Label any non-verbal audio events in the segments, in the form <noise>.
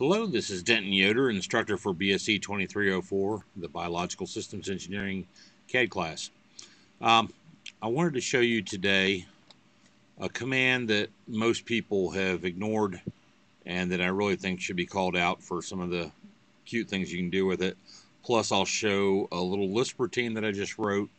Hello, this is Denton Yoder, instructor for BSE 2304, the Biological Systems Engineering CAD class. Um, I wanted to show you today a command that most people have ignored and that I really think should be called out for some of the cute things you can do with it. Plus, I'll show a little Lisp routine that I just wrote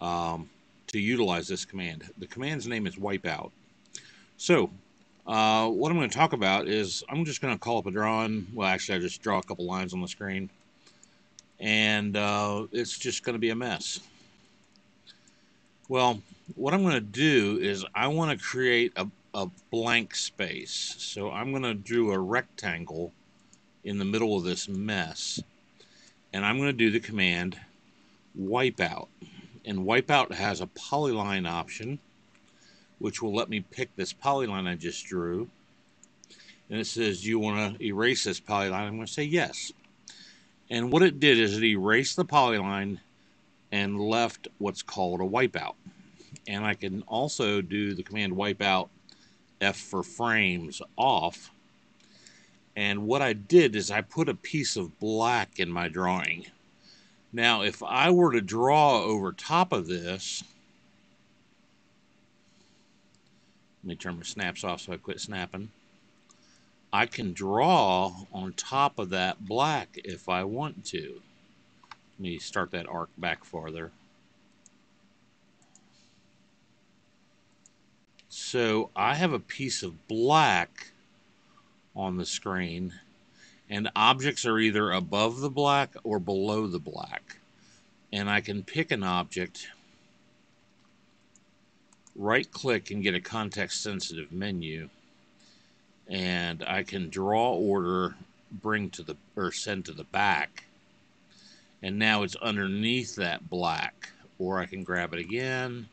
um, to utilize this command. The command's name is wipeout. So, uh, what I'm going to talk about is I'm just going to call up a drawing. Well, actually, I just draw a couple lines on the screen. And uh, it's just going to be a mess. Well, what I'm going to do is I want to create a, a blank space. So I'm going to do a rectangle in the middle of this mess. And I'm going to do the command wipeout. And wipeout has a polyline option which will let me pick this polyline I just drew. And it says, do you want to erase this polyline? I'm going to say yes. And what it did is it erased the polyline and left what's called a wipeout. And I can also do the command wipeout F for frames off. And what I did is I put a piece of black in my drawing. Now, if I were to draw over top of this, Let me turn my snaps off so I quit snapping. I can draw on top of that black if I want to. Let me start that arc back farther. So I have a piece of black on the screen and objects are either above the black or below the black. And I can pick an object right click and get a context sensitive menu and I can draw order bring to the or send to the back and now it's underneath that black or I can grab it again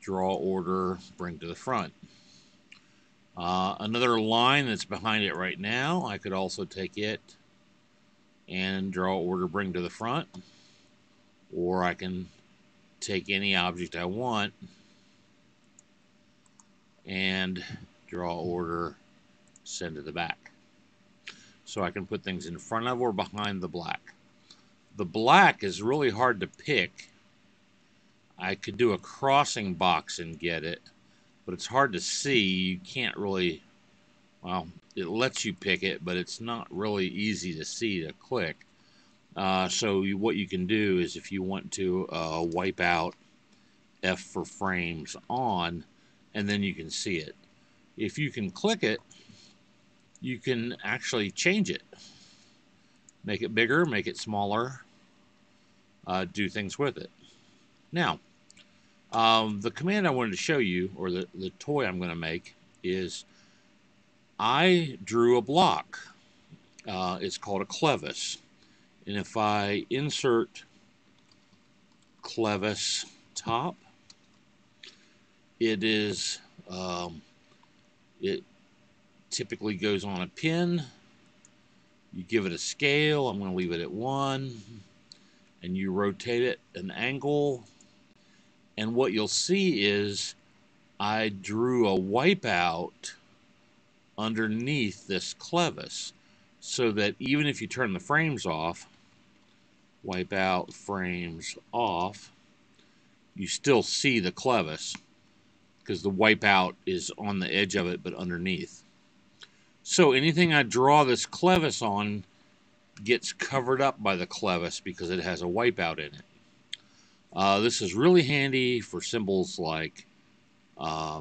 draw order bring to the front. Uh, another line that's behind it right now I could also take it and draw order bring to the front or I can take any object I want and draw order, send to the back. So I can put things in front of or behind the black. The black is really hard to pick. I could do a crossing box and get it, but it's hard to see. You can't really, well, it lets you pick it, but it's not really easy to see to click. Uh, so you, what you can do is if you want to uh, wipe out F for frames on, and then you can see it. If you can click it, you can actually change it. Make it bigger, make it smaller, uh, do things with it. Now, um, the command I wanted to show you, or the, the toy I'm going to make, is I drew a block. Uh, it's called a clevis. And if I insert clevis top, it is, um, it typically goes on a pin. You give it a scale. I'm going to leave it at one. And you rotate it an angle. And what you'll see is I drew a wipeout underneath this clevis so that even if you turn the frames off, wipe out frames off, you still see the clevis because the wipeout is on the edge of it but underneath. So anything I draw this clevis on gets covered up by the clevis because it has a wipeout in it. Uh, this is really handy for symbols like uh,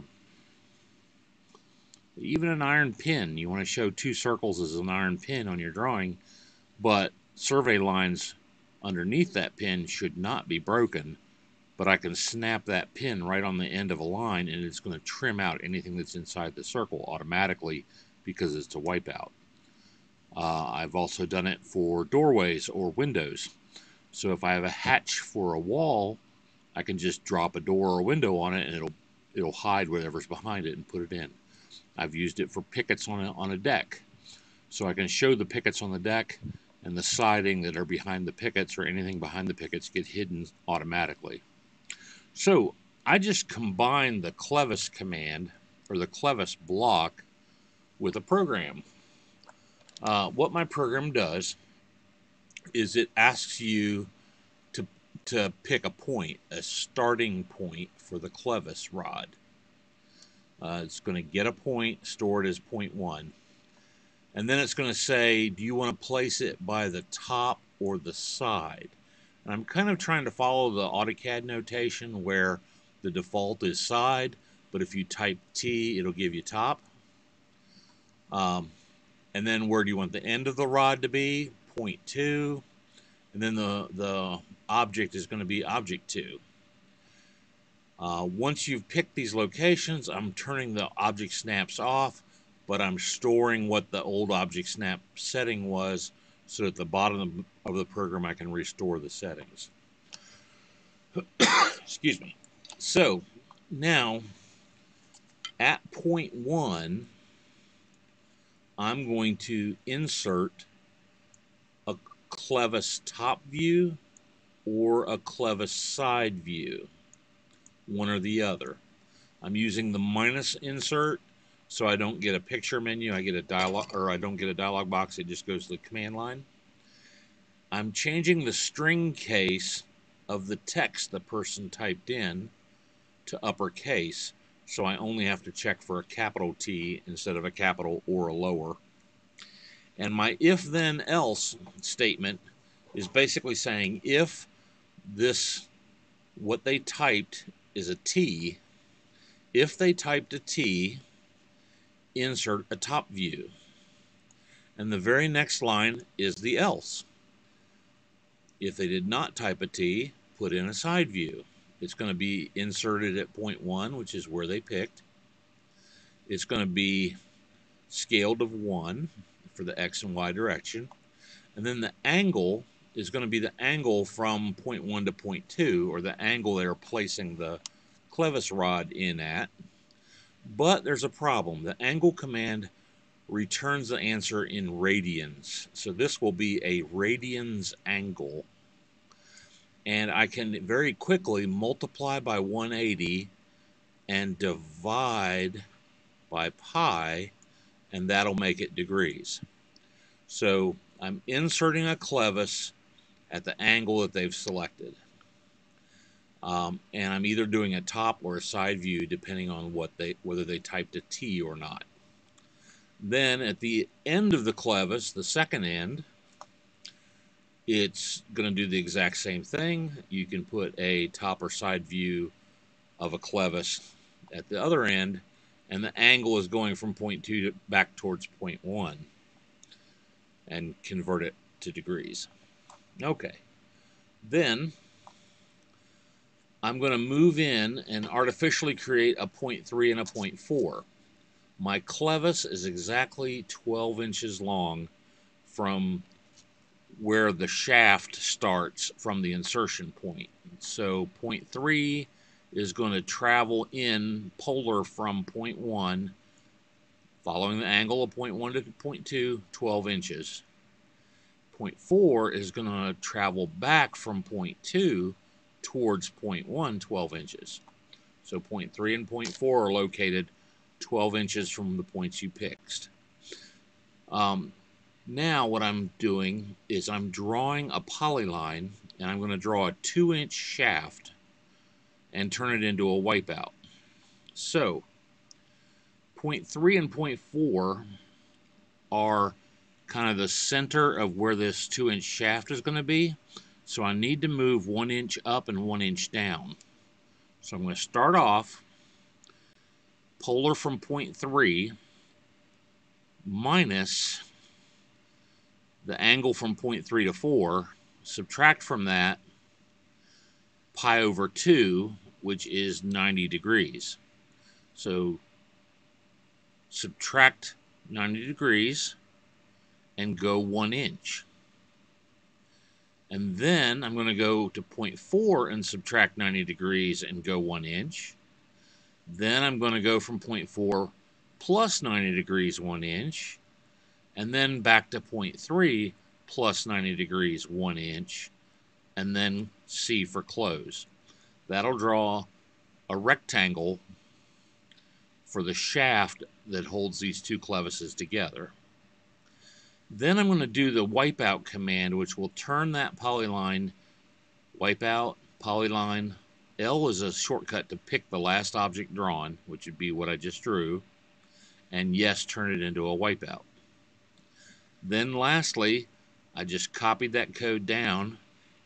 even an iron pin. You want to show two circles as an iron pin on your drawing, but survey lines underneath that pin should not be broken but I can snap that pin right on the end of a line and it's going to trim out anything that's inside the circle automatically because it's a wipeout. Uh, I've also done it for doorways or windows. So if I have a hatch for a wall, I can just drop a door or window on it and it'll it'll hide whatever's <laughs> behind it and put it in. I've used it for pickets on a, on a deck. So I can show the pickets on the deck and the siding that are behind the pickets or anything behind the pickets get hidden automatically. So I just combined the clevis command or the clevis block with a program. uh, what my program does is it asks you to, to pick a point, a starting point for the clevis rod. Uh, it's going to get a point, store it as point one. And then it's going to say, do you want to place it by the top or the side? And I'm kind of trying to follow the AutoCAD notation where the default is side, but if you type T, it'll give you top. Um, and then where do you want the end of the rod to be? Point two. And then the, the object is going to be object two. Uh, once you've picked these locations, I'm turning the object snaps off, but I'm storing what the old object snap setting was so at the bottom of the program I can restore the settings. <coughs> Excuse me. So now at point one, I'm going to insert a clevis top view or a clevis side view one or the other. I'm using the minus insert so I don't get a picture menu. I get a dialog or I don't get a dialog box. It just goes to the command line. I'm changing the string case of the text the person typed in to uppercase so I only have to check for a capital T instead of a capital or a lower. And my if then else statement is basically saying if this what they typed is a T. If they typed a T, insert a top view. And the very next line is the else. If they did not type a T, put in a side view. It's going to be inserted at point one, which is where they picked. It's going to be scaled of one for the X and Y direction. And then the angle is going to be the angle from point one to point two, or the angle they're placing the clevis rod in at. But there's a problem. The angle command returns the answer in radians. So this will be a radians angle. And I can very quickly multiply by 180 and divide by pi, and that'll make it degrees. So I'm inserting a clevis at the angle that they've selected. Um, and I'm either doing a top or a side view depending on what they whether they typed a T or not. Then at the end of the clevis, the second end, it's going to do the exact same thing. You can put a top or side view of a clevis at the other end, and the angle is going from point two to back towards point one and convert it to degrees. Okay. Then I'm going to move in and artificially create a point 0.3 and a point 0.4. My clevis is exactly 12 inches long from where the shaft starts from the insertion point. So point 0.3 is going to travel in polar from point 0.1, following the angle of point 0.1 to point 0.2, 12 inches. 0.4 is going to travel back from 0.2 towards 0.1, 12 inches. So 0.3 and 0.4 are located 12 inches from the points you picked. Um, now what I'm doing is I'm drawing a polyline and I'm going to draw a 2 inch shaft and turn it into a wipeout. So 0.3 and 0.4 are kind of the center of where this 2 inch shaft is going to be. So I need to move 1 inch up and 1 inch down. So I'm going to start off polar from point 3 minus the angle from point 3 to 4, subtract from that pi over 2, which is 90 degrees. So subtract 90 degrees and go one inch. And then I'm going to go to 0.4 and subtract 90 degrees and go one inch. Then I'm going to go from 0.4 plus 90 degrees one inch. And then back to 0.3 plus 90 degrees one inch. And then C for close. That'll draw a rectangle for the shaft that holds these two clevises together. Then I'm going to do the wipeout command, which will turn that polyline, wipeout, polyline. L is a shortcut to pick the last object drawn, which would be what I just drew. And yes, turn it into a wipeout. Then lastly, I just copied that code down,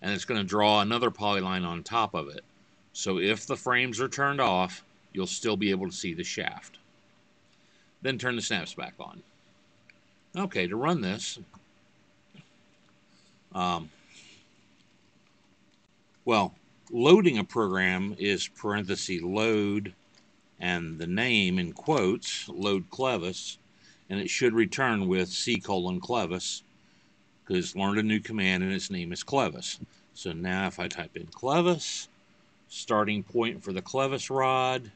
and it's going to draw another polyline on top of it. So if the frames are turned off, you'll still be able to see the shaft. Then turn the snaps back on. Okay, to run this, um, well, loading a program is parenthesis load and the name in quotes, load clevis, and it should return with C colon clevis because learned a new command and its name is clevis. So now if I type in clevis, starting point for the clevis rod,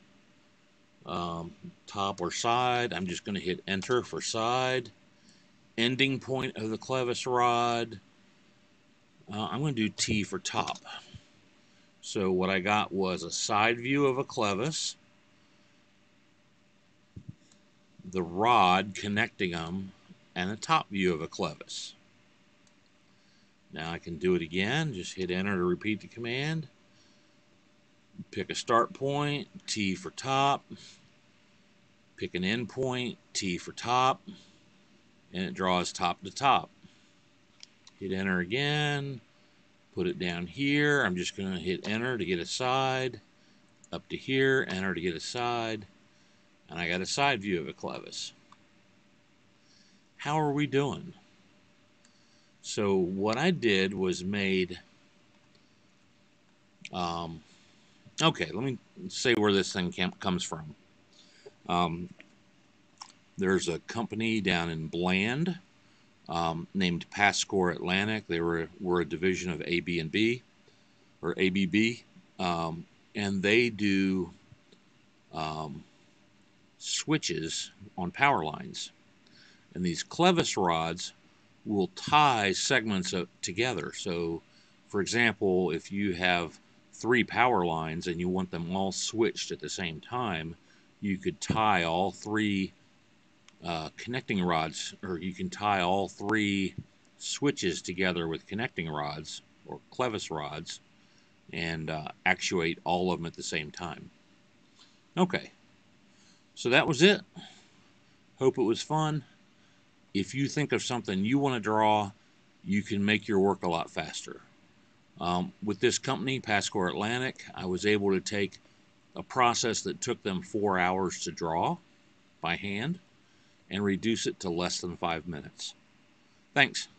um, top or side, I'm just going to hit enter for side, ending point of the clevis rod, uh, I'm going to do T for top. So what I got was a side view of a clevis, the rod connecting them, and a top view of a clevis. Now I can do it again. Just hit enter to repeat the command. Pick a start point, T for top. Pick an end point, T for top. And it draws top to top. Hit enter again. Put it down here. I'm just going to hit enter to get a side. Up to here, enter to get a side. And I got a side view of a clevis. How are we doing? So what I did was made, um, okay, let me say where this thing comes from. Um, there's a company down in Bland um, named Pascor Atlantic. They were, were a division of AB&B or ABB, um, and they do um, switches on power lines. And these clevis rods will tie segments of, together. So, for example, if you have three power lines and you want them all switched at the same time, you could tie all three uh, connecting rods, or you can tie all three switches together with connecting rods or clevis rods and uh, actuate all of them at the same time. Okay, so that was it. Hope it was fun if you think of something you want to draw, you can make your work a lot faster. Um, with this company, Pascor Atlantic, I was able to take a process that took them four hours to draw by hand and reduce it to less than five minutes. Thanks.